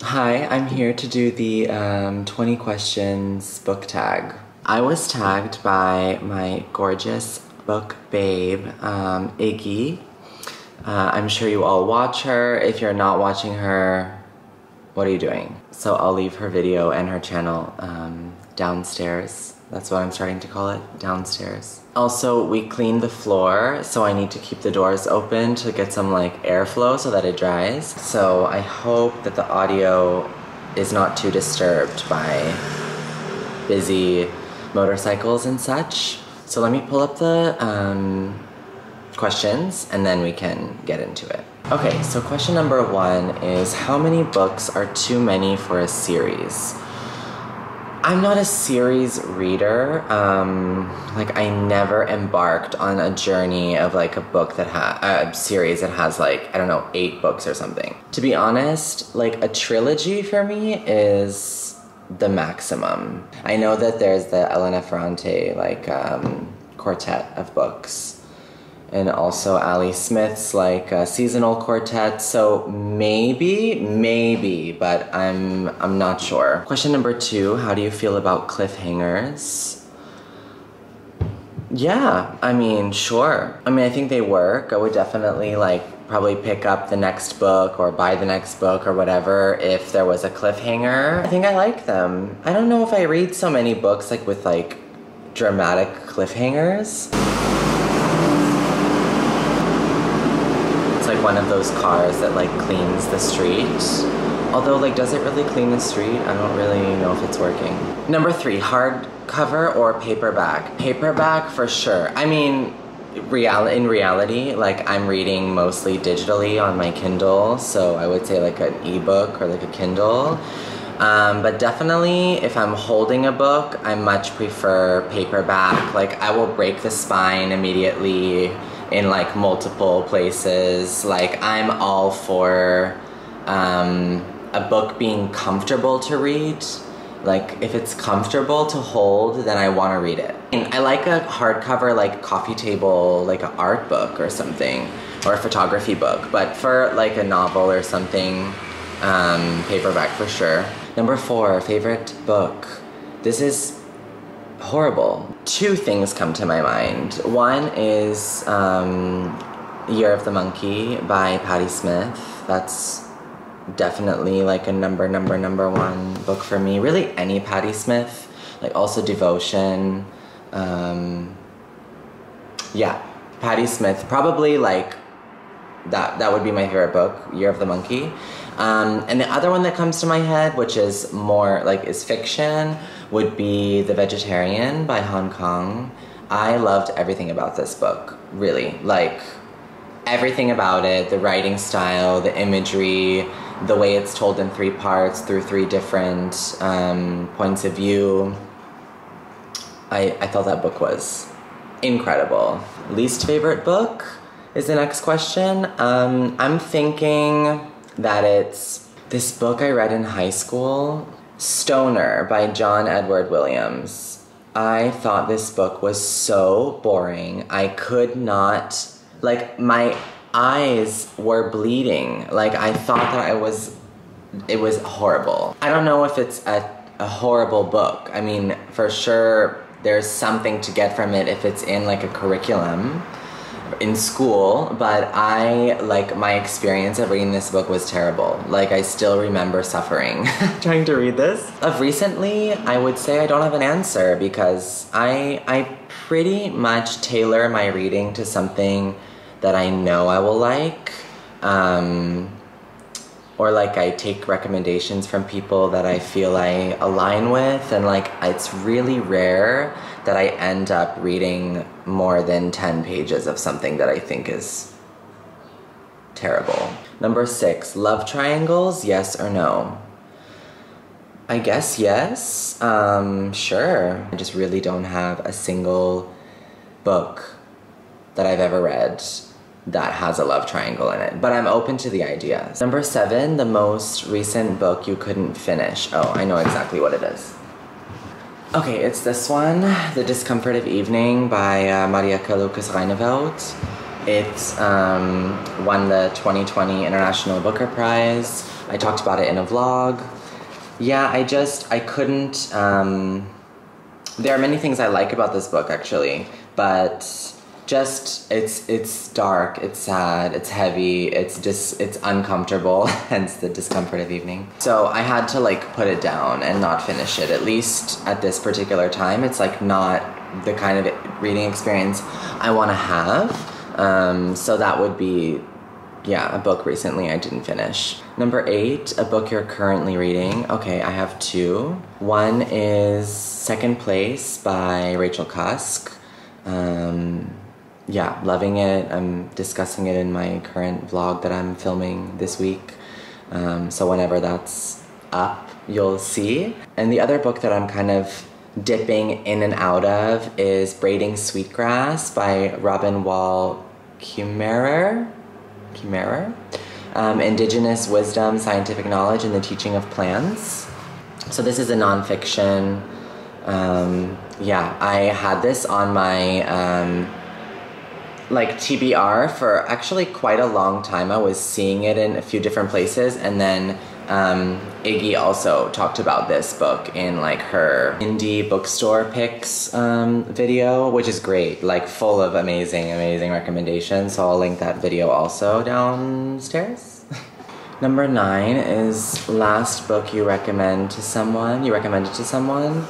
Hi, I'm here to do the um, 20 questions book tag. I was tagged by my gorgeous book babe, um, Iggy. Uh, I'm sure you all watch her. If you're not watching her, what are you doing? So I'll leave her video and her channel um, downstairs. That's what I'm starting to call it, downstairs. Also, we cleaned the floor, so I need to keep the doors open to get some like airflow so that it dries. So I hope that the audio is not too disturbed by busy motorcycles and such. So let me pull up the um, questions and then we can get into it. Okay, so question number one is how many books are too many for a series? I'm not a series reader. Um, like I never embarked on a journey of like a book that had a series that has like I don't know eight books or something. To be honest, like a trilogy for me is the maximum. I know that there's the Elena Ferrante like um, quartet of books and also Ali Smith's like a seasonal quartet. So maybe, maybe, but I'm I'm not sure. Question number two: How do you feel about cliffhangers? Yeah, I mean, sure. I mean, I think they work. I would definitely like probably pick up the next book or buy the next book or whatever if there was a cliffhanger. I think I like them. I don't know if I read so many books like with like dramatic cliffhangers. Like one of those cars that like cleans the street. Although like does it really clean the street? I don't really know if it's working. Number three, hardcover or paperback? Paperback for sure. I mean, real in reality, like I'm reading mostly digitally on my Kindle, so I would say like an ebook or like a Kindle. Um, but definitely, if I'm holding a book, I much prefer paperback. Like, I will break the spine immediately in like multiple places. Like I'm all for um, a book being comfortable to read. Like if it's comfortable to hold, then I want to read it. And I like a hardcover, like coffee table, like an art book or something, or a photography book. But for like a novel or something, um, paperback for sure. Number four, favorite book. This is horrible. Two things come to my mind. One is um, Year of the Monkey by Patti Smith. That's definitely like a number, number, number one book for me. Really, any Patti Smith. Like also Devotion. Um, yeah, Patti Smith. Probably like that. That would be my favorite book, Year of the Monkey. Um, and the other one that comes to my head, which is more like is fiction, would be The Vegetarian by Han Kang. I loved everything about this book, really. Like, everything about it the writing style, the imagery, the way it's told in three parts through three different um, points of view. I, I thought that book was incredible. Least favorite book is the next question. Um, I'm thinking that it's this book I read in high school Stoner by John Edward Williams. I thought this book was so boring. I could not, like, my eyes were bleeding. Like, I thought that I was, it was horrible. I don't know if it's a, a horrible book. I mean, for sure, there's something to get from it if it's in like a curriculum in school, but I, like, my experience of reading this book was terrible. Like, I still remember suffering trying to read this. Of recently, I would say I don't have an answer because I, I pretty much tailor my reading to something that I know I will like. Um, or like I take recommendations from people that I feel I align with and like it's really rare that I end up reading more than 10 pages of something that I think is terrible. Number six, love triangles, yes or no? I guess yes. Um, sure. I just really don't have a single book that I've ever read that has a love triangle in it, but I'm open to the idea. Number seven, the most recent book you couldn't finish. Oh, I know exactly what it is. Okay, it's this one, The Discomfort of Evening by uh, Marieke Lucas Rijneveld. It um, won the 2020 International Booker Prize I talked about it in a vlog. Yeah, I just, I couldn't, um, there are many things I like about this book actually, but just it's it's dark, it's sad, it's heavy, it's just it's uncomfortable, hence the discomfort of evening. So I had to like put it down and not finish it. At least at this particular time, it's like not the kind of reading experience I want to have. Um, so that would be yeah, a book recently I didn't finish. Number eight, a book you're currently reading. Okay, I have two. One is Second Place by Rachel Cusk. Um, yeah, loving it. I'm discussing it in my current vlog that I'm filming this week. Um, so whenever that's up, you'll see. And the other book that I'm kind of dipping in and out of is Braiding Sweetgrass by Robin Wall Kimmerer. Kimmerer. Um, Indigenous Wisdom, Scientific Knowledge, and the Teaching of Plants. So this is a nonfiction. Um, yeah, I had this on my um, like TBR for actually quite a long time. I was seeing it in a few different places, and then um, Iggy also talked about this book in like her indie bookstore picks um, video, which is great, like full of amazing, amazing recommendations. So I'll link that video also downstairs. Number nine is last book you recommend to someone. You recommend it to someone.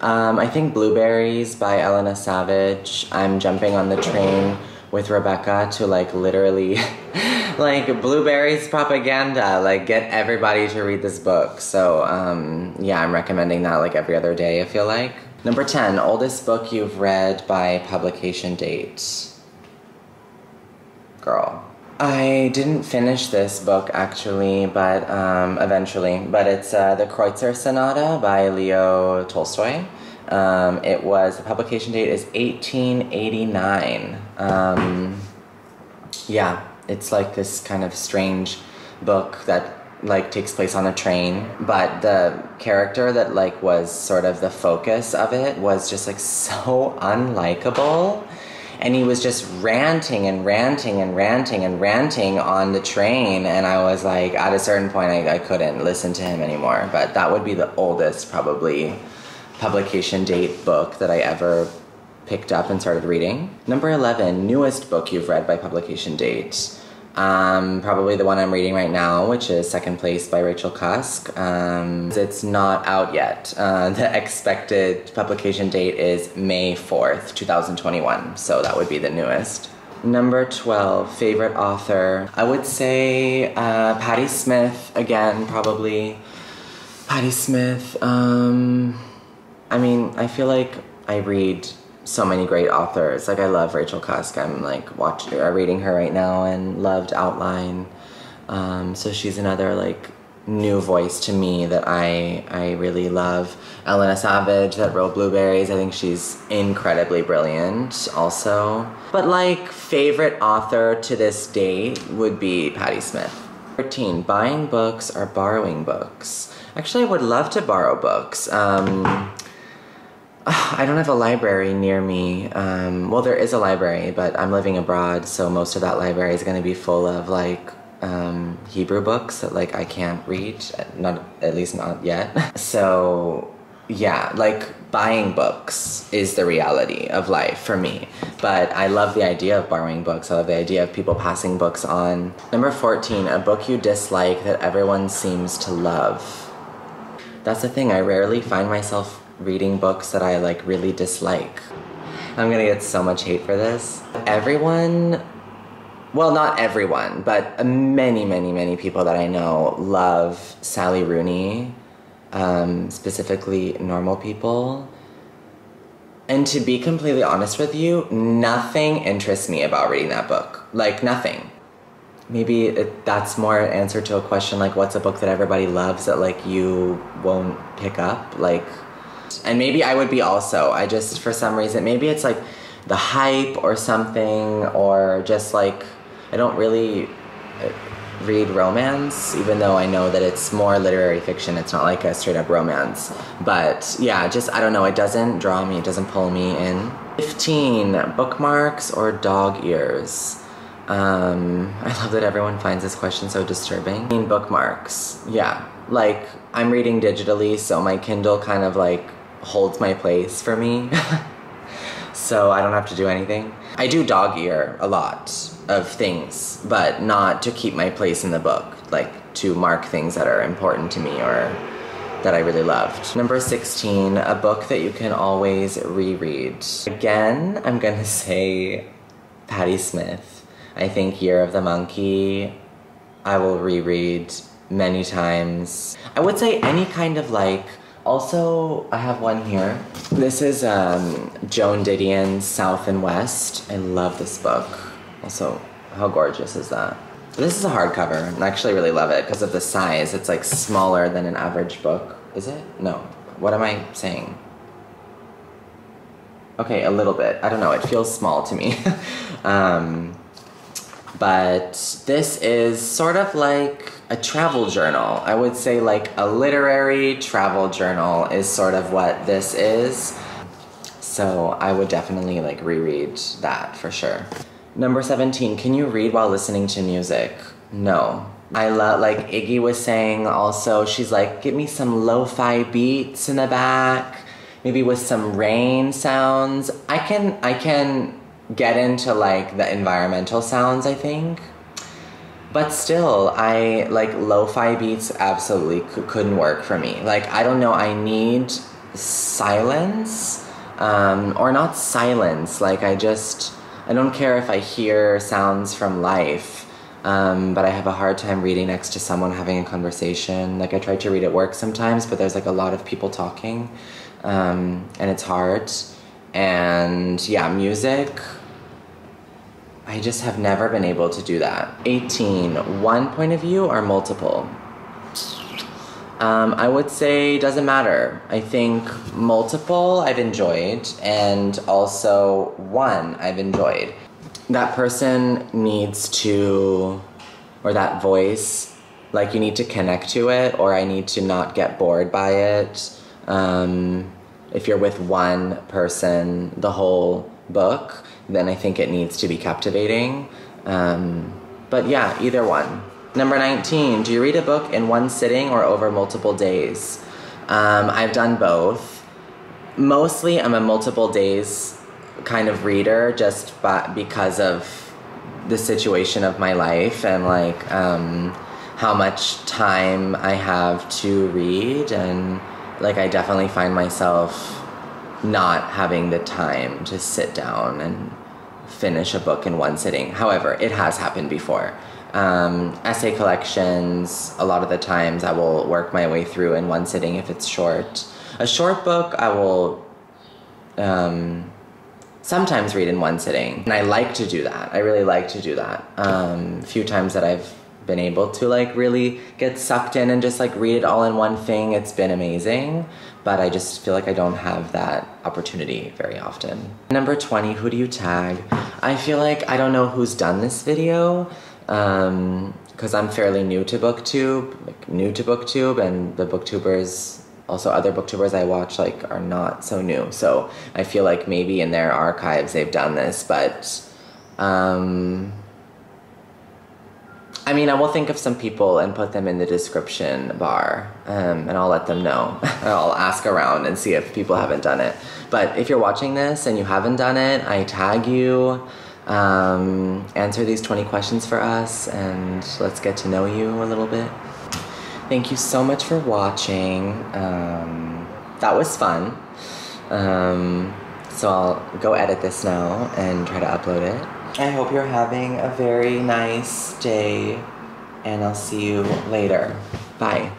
Um, I think Blueberries by Ellena Savage. I'm jumping on the train with Rebecca to like literally like blueberries propaganda like get everybody to read this book. So um, yeah i'm recommending that like every other day i feel like. Number 10 oldest book you've read by publication date. Girl. I didn't finish this book actually but um, eventually. But it's uh, the kreutzer sonata by leo tolstoy um, it was, the publication date is 1889. Um, yeah, it's like this kind of strange book that like takes place on a train but the character that like was sort of the focus of it was just like so unlikable and he was just ranting and ranting and ranting and ranting on the train and i was like at a certain point i, I couldn't listen to him anymore but that would be the oldest probably publication date book that I ever picked up and started reading. Number 11, newest book you've read by publication date. Um, probably the one I'm reading right now, which is Second Place by Rachel Cusk. Um, it's not out yet. Uh, the expected publication date is May 4th, 2021, so that would be the newest. Number 12, favorite author. I would say uh, Patti Smith, again, probably. Patti Smith. Um, I mean, I feel like I read so many great authors. Like I love Rachel Cusk. I'm like watching, uh, reading her right now, and loved Outline. Um, so she's another like new voice to me that I I really love. Ellena Savage that wrote Blueberries. I think she's incredibly brilliant. Also, but like favorite author to this date would be Patti Smith. 13. Buying books or borrowing books. Actually, I would love to borrow books. Um, I don't have a library near me. Um, well, there is a library, but I'm living abroad, so most of that library is going to be full of like um, Hebrew books that like I can't read, not at least not yet. So yeah, like buying books is the reality of life for me. But I love the idea of borrowing books. I love the idea of people passing books on. Number 14, a book you dislike that everyone seems to love. That's the thing, I rarely find myself reading books that I like really dislike. I'm gonna get so much hate for this. Everyone, well, not everyone, but many, many, many people that I know love Sally Rooney, um, specifically normal people. And to be completely honest with you, nothing interests me about reading that book. Like, nothing. Maybe it, that's more an answer to a question like, what's a book that everybody loves that, like, you won't pick up? Like, and maybe I would be also. I just, for some reason, maybe it's like the hype or something, or just like, I don't really uh, read romance, even though I know that it's more literary fiction. It's not like a straight up romance. But yeah, just, I don't know, it doesn't draw me, it doesn't pull me in. 15, bookmarks or dog ears? Um, I love that everyone finds this question so disturbing. I mean, bookmarks. Yeah. Like, I'm reading digitally, so my Kindle kind of like holds my place for me. so I don't have to do anything. I do dog ear a lot of things, but not to keep my place in the book, like to mark things that are important to me or that I really loved. Number 16, a book that you can always reread. Again, I'm gonna say Patti Smith. I think Year of the Monkey, I will reread many times. I would say any kind of like, also, I have one here. This is um, Joan Didion's South and West. I love this book. Also, how gorgeous is that? This is a hardcover, I actually really love it because of the size. It's like smaller than an average book. Is it? No. What am I saying? Okay, a little bit. I don't know. It feels small to me. um, but this is sort of like a travel journal. I would say like a literary travel journal is sort of what this is. So I would definitely like reread that for sure. Number 17, can you read while listening to music? No. I love, like Iggy was saying also, she's like, give me some lo-fi beats in the back, maybe with some rain sounds. I can, I can get into like the environmental sounds, I think. But still, I like lo-fi beats absolutely couldn't work for me. Like, I don't know, I need silence, um, or not silence, like I just, I don't care if I hear sounds from life, um, but I have a hard time reading next to someone having a conversation. Like I try to read at work sometimes, but there's like a lot of people talking, um, and it's hard. And yeah, music. I just have never been able to do that. 18, one point of view or multiple? Um, I would say doesn't matter. I think multiple I've enjoyed, and also one I've enjoyed. That person needs to, or that voice, like you need to connect to it, or I need to not get bored by it. Um, if you're with one person the whole book, then I think it needs to be captivating. Um, but yeah, either one. Number 19, do you read a book in one sitting or over multiple days? Um, I've done both. Mostly, I'm a multiple days kind of reader just by, because of the situation of my life and like um, how much time I have to read. And like, I definitely find myself not having the time to sit down and finish a book in one sitting. However, it has happened before um, essay collections, a lot of the times I will work my way through in one sitting if it's short. A short book, I will um, sometimes read in one sitting. And I like to do that. I really like to do that. Um, a few times that I've been able to like really get sucked in and just like read it all in one thing, it's been amazing. But I just feel like I don't have that opportunity very often. Number 20, who do you tag? I feel like I don't know who's done this video because um, I'm fairly new to BookTube, like new to BookTube, and the BookTubers, also other BookTubers I watch, like are not so new. So I feel like maybe in their archives they've done this, but um, I mean, I will think of some people and put them in the description bar, um, and I'll let them know. I'll ask around and see if people haven't done it. But if you're watching this and you haven't done it, I tag you um, answer these 20 questions for us and let's get to know you a little bit. Thank you so much for watching. Um, that was fun. Um, so I'll go edit this now and try to upload it. I hope you're having a very nice day and I'll see you later. Bye.